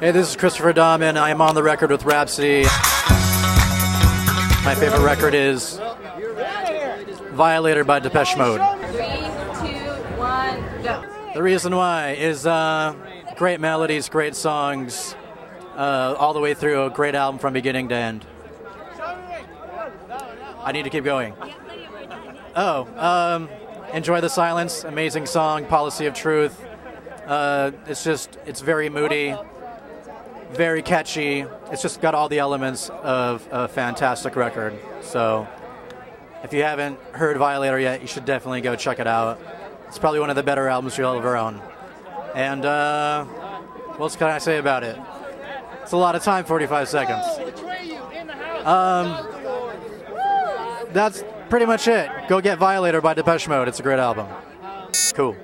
Hey, this is Kristofer Dommin. I am on the record with Rhapsody. My favorite record is Violator by Depeche Mode. Three, two, one, go. The reason why is uh, great melodies, great songs, uh, all the way through a great album from beginning to end. I need to keep going. Oh, um, Enjoy the Silence, amazing song, Policy of Truth. Uh, it's just, it's very moody, very catchy. It's just got all the elements of a fantastic record. So, if you haven't heard Violator yet, you should definitely go check it out. It's probably one of the better albums you'll ever own. And uh, what else can I say about it? It's a lot of time, 45 seconds. Um, that's pretty much it. Go get Violator by Depeche Mode. It's a great album. Cool.